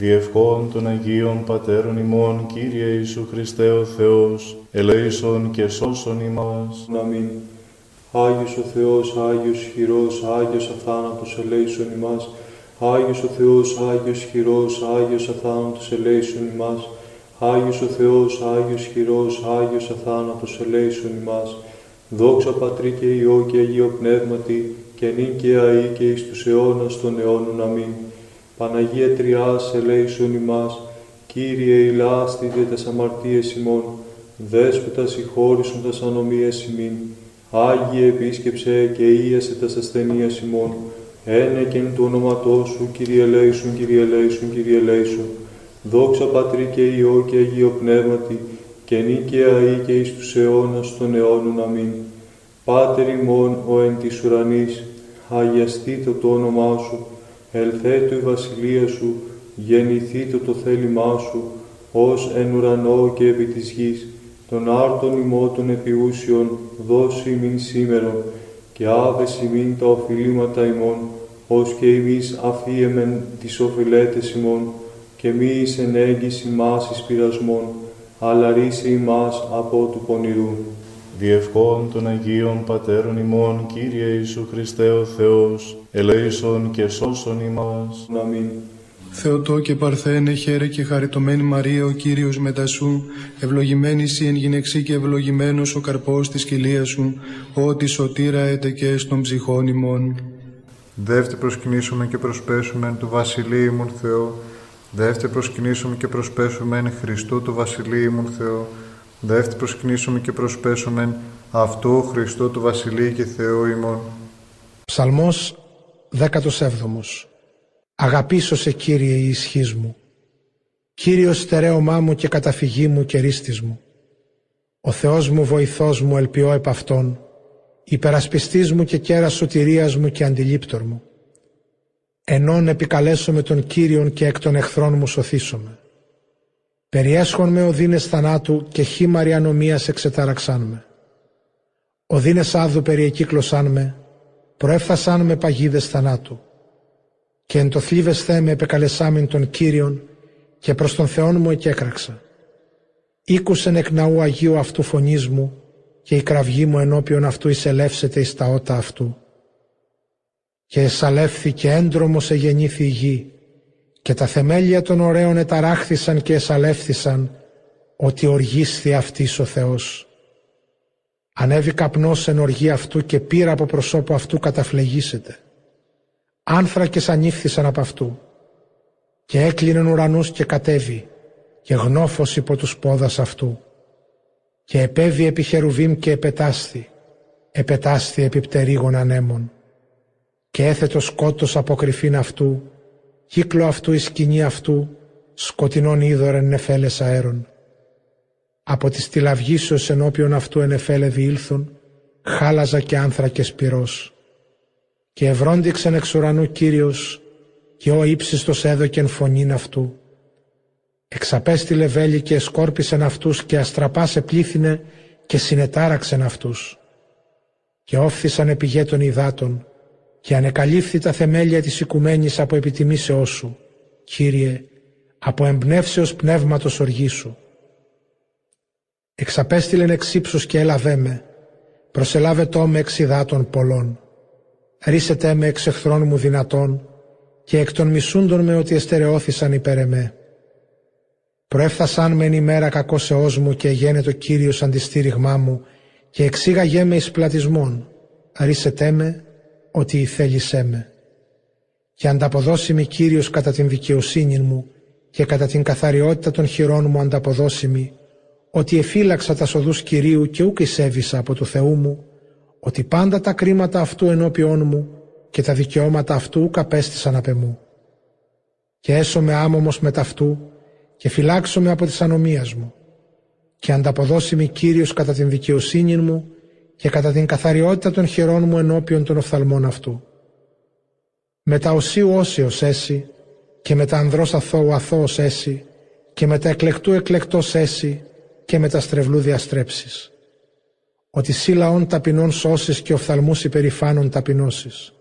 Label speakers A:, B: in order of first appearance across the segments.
A: Διευχών των Αγίων Πατέρων ημών, Κύριε Ιησού Χριστέ ο Θεός, ελέησον και σώσον ημάς.
B: Αμήν. Άγιος ο Θεός, Άγιος χειρός, Άγιος αθάνατος, ελέησον ημάς. Άγιος ο Θεός, Άγιος χειρός, Άγιος αθάνατος, ελέησον ημάς. Άγιος ο Θεός, Άγιος χειρός, Άγιος αθάνατος, ελέησον ημάς. Δόξα Πατρί και Υιό και Αγίο Πνεύματι, και νυν και αεί και εις τους αιώνας των αιώνων. Αμήν. Παναγία Τριάς, ελέησον ημάς, Κύριε ηλάστητε τας αμαρτίες ημών, δέσποτα συγχώρησον τας ανομίες ημίν, Άγιε επίσκεψε και ίασε τας ασθενείας ημών, ένεκεν του όνοματός σου, Κύριε ελέησον, Κύριε ελέησον, Κύριε ελέησον. Δόξα Πατρί και Υιό και Αγίο Πνεύματι, και νυν και αεί και εις τους αιώνας των αιώνων. Αμήν. Πάτερ ημών ο εν της ουρανής, αγιαστήτω το όνομά σου, ελθέτω η βασιλεία σου, γεννηθήτω το θέλημά σου, ως εν ουρανό και επί της γης, των άρτων ημώτων επιούσιων, δώσει ημίν σήμερον, και άβες ημίν τα οφειλήματα ημών, ως και εμείς αφίεμεν τις οφειλέτες ημών, και μη εις εν έγκυση μας εις πειρασμών, αλλά ρίσε ημάς από του πονηρού.
A: Διευχών των Αγίων Πατέρων ημών, Κύριε Ιησού Χριστέ ο Θεός, ελέησον και σώσον ημάς.
B: Αμήν.
C: Θεοτό και Παρθένε, χαίρε και χαριτωμένη Μαρία, ο Κύριος μετά σου, ευλογημένης εσύ εν γυναιξή και ευλογημένος ο καρπός της κοιλίας σου, ότι σωτήρα έτε και στον ψυχών ημών.
D: Δεύτε προσκυνήσουμε και προσπέσουμε εν του Βασιλείου ημών Θεό, δεύτε προσκυνήσουμε και προσπέσουμε εν Χριστού του Βασιλείου ημών Θεό, δεύτε προσκυνήσουμε και προσπέσουμε εν αυτού Χριστού του Βασιλείου και Θεό ημών.
E: Ψαλμός 17 Αγαπήσω σε Κύριε η ισχύς μου, Κύριος στερέωμά μου και καταφυγή μου και ρίστης μου. Ο Θεός μου βοηθός μου ελπιώ επ' Αυτόν, υπερασπιστής μου και κέρας σωτηρίας μου και αντιλήπτορ μου. Ενών επικαλέσω με τον Κύριον και εκ των εχθρών μου σωθήσομαι. Περιέσχον με οδύνες θανάτου και χήμαρη ανομίας εξετάραξάν με. Οδύνες άδου περιεκύκλωσάν με, προέφθασαν με παγίδες θανάτου και εν το θλίβεσθέ με επεκαλεσάμιν τον Κύριον και προς τον Θεόν μου εκέκραξα. Ήκουσεν εκ ναού Αγίου αυτού φωνής μου και η κραυγή μου ενώπιον αυτού εισελεύσεται εις τα ότα αυτού. Και εσαλεύθη και έντρομος εγεννήθη η γη και τα θεμέλια των ωραίων εταράχθησαν και εσαλεύθησαν ότι οργίσθη αυτής ο Θεός. Ανέβη καπνός εν οργή αυτού και πήρα από προσώπου αυτού καταφλεγήσεται άνθρακες ανήφθησαν από αυτού. Και έκλειναν ουρανούς και κατέβη και γνώφος υπό τους πόδας αυτού. Και επέβη επί χερουβίμ και επετάσθη επετάσθη επί πτερίγων ανέμων. Και έθετος σκότος από κρυφήν αυτού κύκλο αυτού η σκηνή αυτού σκοτεινών είδωρεν νεφέλες αέρων από τη στυλαυγήσεως ενώπιον αυτού ενεφέλε διήλθον χάλαζα και άνθρακες πυρός και ευρόντιξεν εξ ουρανού Κύριος και ο ύψιστος έδωκεν φωνήν αυτού. Εξαπέστειλε βέλη και εσκόρπισεν αυτούς και αστραπάσε πλήθυνε και συνετάραξεν αυτούς. Και όφθησαν επιγέ των υδάτων και ανεκαλύφθη τα θεμέλια της οικουμένης από επιτιμήσεώς σου, Κύριε, από εμπνεύσεως πνεύματος οργήσου. Εξαπέστειλεν εξ ύψους και έλαβέ με, προσελάβε το με εξ υδάτων πολλών ρίσετε με εξ εχθρών μου δυνατών και εκ των μισούντων με ότι εστερεώθησαν υπέρ εμέ. Προέφθασαν με εν ημέρα κακό μου και γένε το Κύριος αντιστήριγμά μου και εξήγαγέ με εις πλατισμόν. Ρίσετε με ότι θέλησέ με. Και ανταποδώσιμη Κύριος κατά την δικαιοσύνη μου και κατά την καθαριότητα των χειρών μου ανταποδώσιμη, ότι εφύλαξα τα σοδούς Κυρίου και ούκ εισέβησα από του Θεού μου, ότι πάντα τα κρίματα αυτού ενώπιόν μου και τα δικαιώματα αυτού καπέστησαν απ' εμού. Και έσωμαι άμωμος με ταυτού και φυλάξομαι από τις ανομίας μου και ανταποδώσιμη Κύριος κατά την δικαιοσύνη μου και κατά την καθαριότητα των χειρών μου ενώπιον των οφθαλμών αυτού. Με τα οσίου όσιος έσυ και με τα ανδρός αθώου αθώος έσυ και με τα εκλεκτού εκλεκτός έσυ και με τα στρεβλού διαστρέψεις ότι σύ λαών ταπεινών σώσεις και οφθαλμούς υπερηφάνων ταπεινώσεις.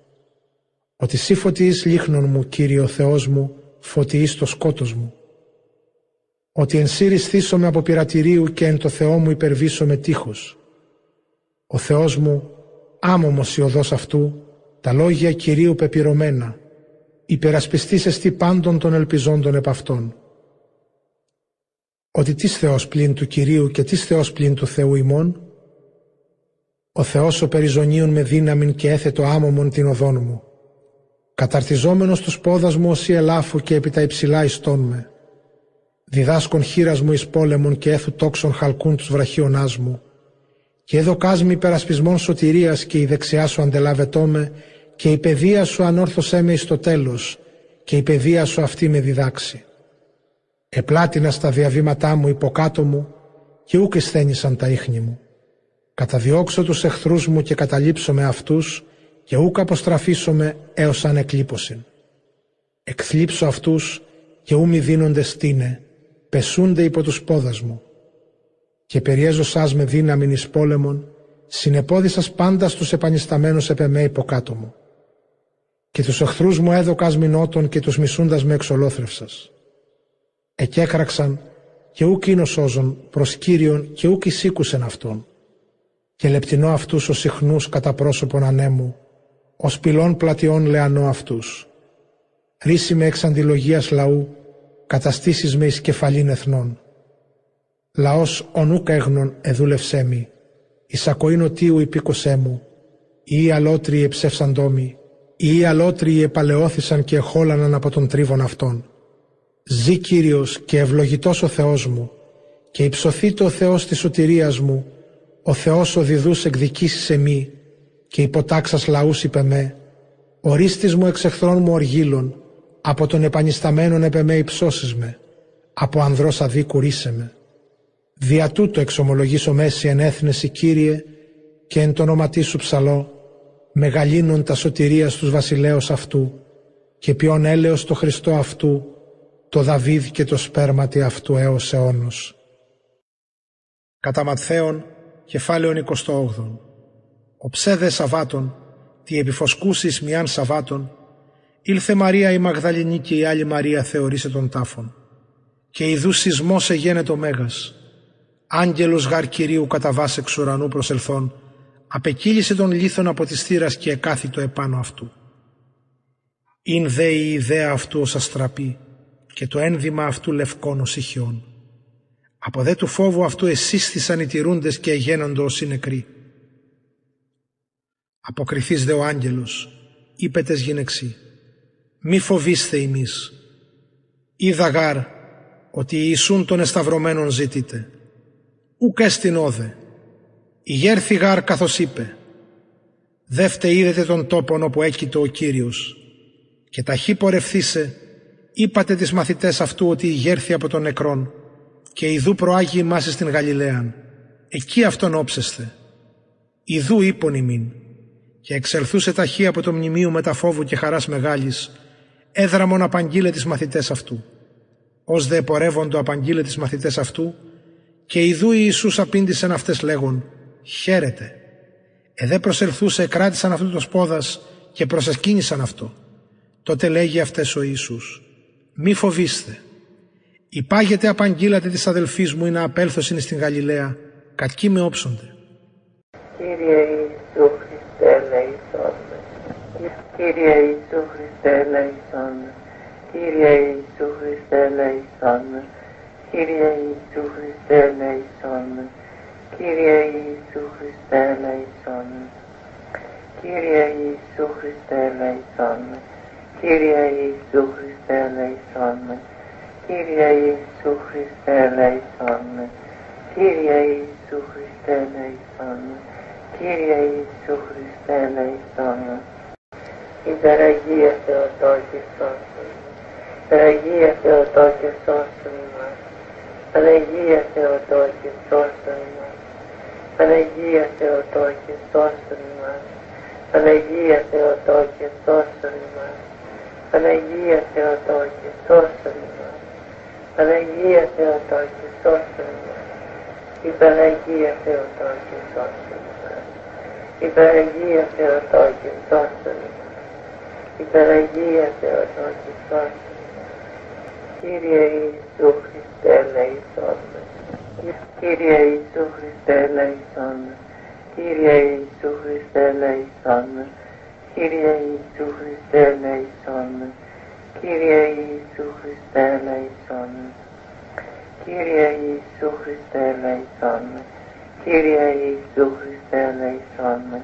E: Ότι σύ φωτιείς λίχνων μου, Κύριο Θεός μου, φωτιείς στο σκότος μου. Ότι εν με από πειρατηρίου και εν το Θεό μου με τείχος. Ο Θεός μου, άμωμος η οδός αυτού, τα λόγια Κυρίου πεπυρωμένα, υπερασπιστής εστί πάντων των ελπιζόντων επ' αυτών. Ότι τις Θεός πλην του Κυρίου και τις Θεός πλην του Θεού ημών, ο Θεός ο περιζωνίων με δύναμην και έθετο άμωμον την οδόν μου. Καταρτιζόμενος τους πόδας μου ως ελάφου και επί τα υψηλά ιστών με. Διδάσκον χείρας μου εις πόλεμον και έθου τόξον χαλκούν τους βραχίονάς μου. Και έδωκάς μη υπερασπισμών σωτηρίας και η δεξιά σου αντελάβετό με και η παιδεία σου ανόρθωσέ με εις το τέλος και η παιδεία σου αυτή με διδάξει. Επλάτηνα στα διαβήματά μου υποκάτω μου και ούκ εσθένησαν τα ίχνη μου. Καταδιώξω τους εχθρούς μου και καταλήψω με αυτούς και ούκ αποστραφήσω με έως αν εκλείπωσιν. Εκθλίψω αυτούς και ού μη δίνονται στήνε, πεσούνται υπό τους πόδας μου. Και περιέζωσάς με δύναμην εις πόλεμον, συνεπόδισας πάντα στους επανισταμένους επ' εμέ υποκάτω μου. Και τους εχθρούς μου έδωκας μηνότων και τους μισούντας με εξολόθρευσας. Εκέκραξαν και ούκ είναι σώζον προς Κύριον και ούκ εισήκουσεν αυτόν και λεπτινώ αυτούς ως συχνούς κατά πρόσωπον ανέμου, ως πυλών πλατιών λεανό αυτούς. Ρίση με εξ αντιλογίας λαού, καταστήσεις με εις κεφαλήν εθνών. Λαός ονούκα έγνων εδούλευσέ μη, εις ακοήν τίου υπήκωσέ μου, ή αλότριοι εψεύσαντόμοι, ή αλότριοι επαλαιώθησαν και εχόλαναν από τον τρίβον αυτών. Ζή Κύριος και ευλογητός ο Θεός μου, και υψωθεί ο Θεός της σωτηρίας μου, ο Θεός ο διδούς εκδικήσεις εμεί και υποτάξας λαούς είπε με, ορίστης μου εξ εχθρών μου οργύλων, από τον επανισταμένον επ' με υψώσεις με, από ανδρός αδίκου ρίσε με. Δια τούτο εξομολογήσω μέση εν έθνεση Κύριε και εν το όνοματί σου ψαλώ, μεγαλύνων τα σωτηρία στους βασιλέως αυτού και ποιον έλεος το Χριστό αυτού, το Δαβίδ και το σπέρματι αυτού έως αιώνος. Κατά Ματθαίον κεφάλαιον 28. Ο ψέδε Σαββάτων, τη επιφοσκούσεις μιαν Σαββάτων, ήλθε Μαρία η Μαγδαληνή και η άλλη Μαρία θεωρήσε τον τάφον. Και ιδού σεισμός εγένετο μέγας. Άγγελος γαρ Κυρίου κατά βάση εξ ουρανού προσελθόν, απεκύλησε τον λίθον από της θύρας και εκάθιτο επάνω αυτού. Ειν δε η ιδέα αυτού ως αστραπή και το ένδυμα αυτού λευκόν ως ηχιών. Από δε του φόβου αυτού εσύστησαν οι τηρούντες και εγένοντο όσοι νεκροί. Αποκριθείς δε ο άγγελος, είπε τες γυναιξή, μη φοβήστε ημείς. Είδα γάρ ότι Ιησούν των εσταυρωμένων ζητείτε. Ουκ έστιν όδε. Ηγέρθη γάρ καθώς είπε. Δεύτε είδετε τον τόπον όπου έκειτο ο Κύριος. Και ταχύ πορευθήσε, είπατε τις μαθητές αυτού ότι ηγέρθη από τον νεκρόν και ιδού προάγει ημάς στην Γαλιλαίαν. Εκεί αυτόν όψεσθε. Ιδού είπον ημίν. Και εξελθούσε ταχύ από το μνημείο με τα φόβου και χαράς μεγάλης, έδραμον απαγγείλε τις μαθητές αυτού. Ως δε πορεύοντο απαγγείλε τις μαθητές αυτού, και ιδού οι Ιησούς απήντησεν αυτές λέγον, χαίρετε. Εδέ προσελθούσε, κράτησαν αυτού το σπόδας και προσεσκίνησαν αυτό. Τότε λέγει αυτές ο Ιησούς, μη φοβήστε, Υπάγεται απαγγείλατε της αδελφής μου ή να απέλθωσιν στην Γαλιλαία, κακοί με όψονται.
F: Κύριε Ιησού Χριστέ ελέησόν Κύριε Ιησού Χριστέ ελέησόν Κύριε Ιησού Χριστέ ελέησόν Κύριε Ιησού Χριστέ ελέησόν Κύριε Ιησού Χριστέ ελέησόν Κύριε Ιησού Χριστέ ελέησόν Κύριε Ιησού Χριστέ ελέησόν Κύριε Ιησού Χριστέ ελέησόν με. Κύριε Ιησού Χριστέ ελέησόν με. Κύριε Ιησού Χριστέ ελέησόν με. Υπεραγία Θεοτόκης σώσον. Υπεραγία Θεοτόκης σώσον μας. Παναγία Θεοτόκη σώσον μας. Παναγία Θεοτόκη σώσον μας. Παναγία Θεοτόκη σώσον μας. Παναγία Θεοτόκη σώσον μας. Παναγία Θεοτόκη, σώσε μας. Η Παναγία Θεοτόκη, σώσε μας. Η Παναγία Θεοτόκη, σώσε μας. Η Παναγία Θεοτόκη, σώσε μας. Κύριε Ιησού Χριστέ ελέησόν με. Κύριε Ιησού Χριστέ ελέησόν με. Κύριε Ιησού Χριστέ ελέησόν με. Κύριε Ιησού Χριστέ ελέησόν με. Κύριε Ιησού Χριστέ ελέησόν με. Κύριε Ιησού Χριστέ ελέησόν με. Κύριε Ιησού Χριστέ ελέησόν με.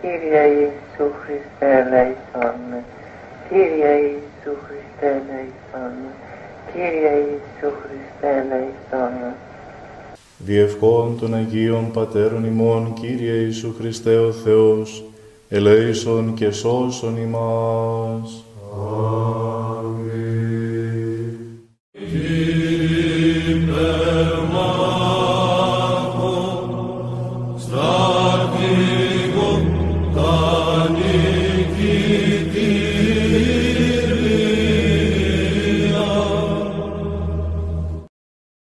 F: Κύριε Ιησού Χριστέ ελέησόν με. Κύριε Ιησού Χριστέ ελέησόν με. Κύριε Ιησού Χριστέ ελέησόν με.
A: Διευχών των Αγίων Πατέρων ημών, Κύριε Ιησού Χριστέ ο Θεός, ελέησον και σώσον ημάς.